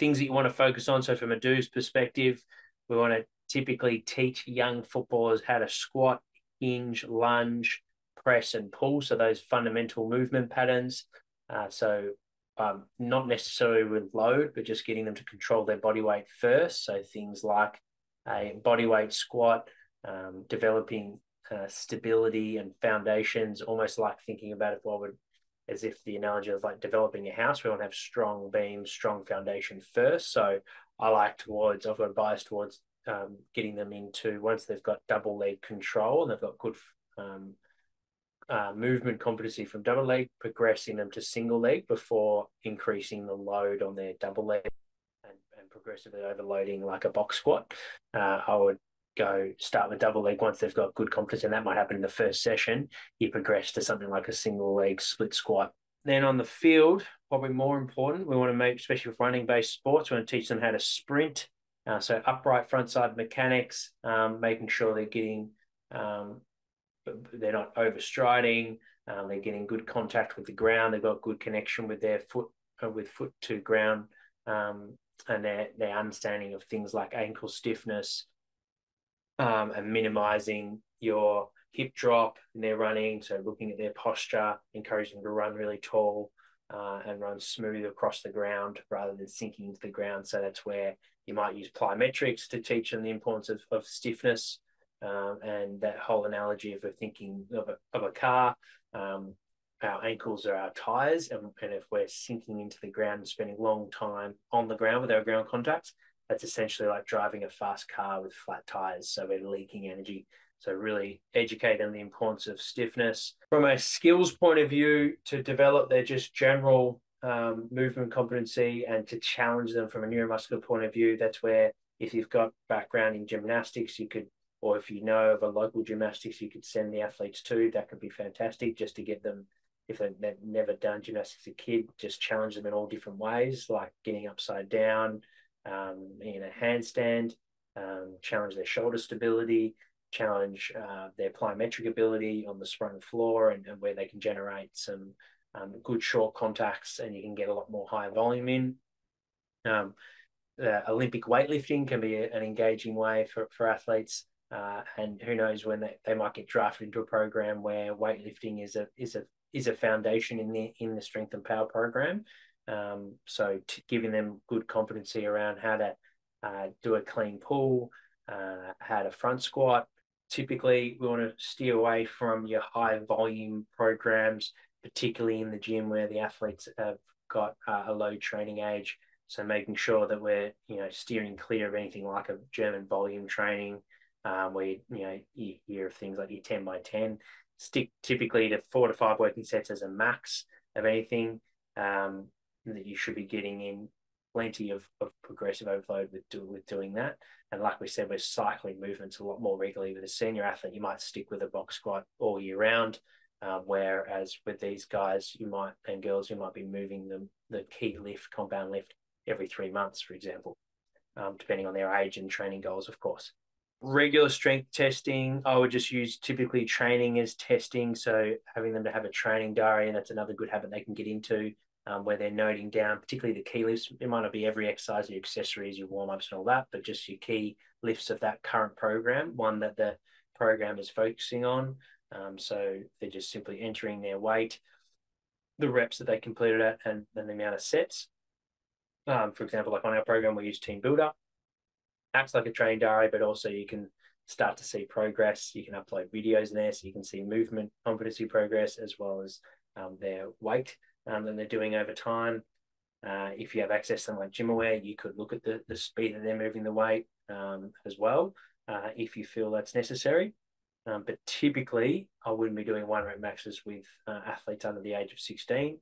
things that you want to focus on. So, from a do's perspective, we want to typically teach young footballers how to squat, hinge, lunge, press, and pull. So, those fundamental movement patterns. Uh, so, um, not necessarily with load, but just getting them to control their body weight first. So, things like a body weight squat, um, developing uh, stability and foundations, almost like thinking about it forward as if the analogy of like developing a house. We want to have strong beams, strong foundation first. So I like towards, I've got a bias towards um, getting them into once they've got double leg control and they've got good um, uh, movement competency from double leg, progressing them to single leg before increasing the load on their double leg and, and progressively overloading like a box squat. Uh, I would go start with double leg once they've got good confidence, and that might happen in the first session. You progress to something like a single leg split squat. Then on the field, probably more important, we want to make, especially with running based sports, we want to teach them how to sprint. Uh, so upright front side mechanics, um, making sure they're getting, um, they're not overstriding, um, they're getting good contact with the ground, they've got good connection with their foot, uh, with foot to ground, um, and their their understanding of things like ankle stiffness, um, and minimizing your hip drop in their running. So looking at their posture, encouraging them to run really tall uh, and run smooth across the ground rather than sinking into the ground. So that's where you might use plyometrics to teach them the importance of, of stiffness. Um, and that whole analogy of thinking of a, of a car, um, our ankles are our tires. And, and if we're sinking into the ground and spending long time on the ground with our ground contacts, that's essentially like driving a fast car with flat tires. So we're leaking energy. So really educate them the importance of stiffness. From a skills point of view, to develop their just general um, movement competency and to challenge them from a neuromuscular point of view, that's where if you've got background in gymnastics, you could, or if you know of a local gymnastics, you could send the athletes to. That could be fantastic just to get them if they've never done gymnastics as a kid, just challenge them in all different ways, like getting upside down, um, in a handstand, um, challenge their shoulder stability, challenge uh, their plyometric ability on the sprung floor, and, and where they can generate some um, good short contacts, and you can get a lot more high volume in. Um, Olympic weightlifting can be a, an engaging way for, for athletes. Uh, and who knows when they, they might get drafted into a program where weightlifting is a is a is a foundation in the in the strength and power program um, so giving them good competency around how to uh, do a clean pull, uh, how to front squat. Typically, we want to steer away from your high volume programs, particularly in the gym where the athletes have got uh, a low training age. So making sure that we're you know steering clear of anything like a German volume training, um, where you know you hear of things like your ten by ten. Stick typically to four to five working sets as a max of anything. Um, that you should be getting in plenty of, of progressive overload with do, with doing that. And like we said, we're cycling movements a lot more regularly with a senior athlete. You might stick with a box squat all year round, um, whereas with these guys, you might and girls, you might be moving them the key lift, compound lift every three months, for example, um, depending on their age and training goals, of course. Regular strength testing, I would just use typically training as testing. So having them to have a training diary, and that's another good habit they can get into um, where they're noting down, particularly the key lifts. It might not be every exercise, your accessories, your warm ups, and all that, but just your key lifts of that current program, one that the program is focusing on. Um, so they're just simply entering their weight, the reps that they completed at, and then the amount of sets. Um, for example, like on our program, we use TeamBuildr. Acts like a training diary, but also you can start to see progress. You can upload videos in there so you can see movement, competency progress, as well as um, their weight um, than they're doing over time. Uh, if you have access to something like GymAware, you could look at the, the speed that they're moving the weight um, as well, uh, if you feel that's necessary. Um, but typically, I wouldn't be doing one rep maxes with uh, athletes under the age of 16.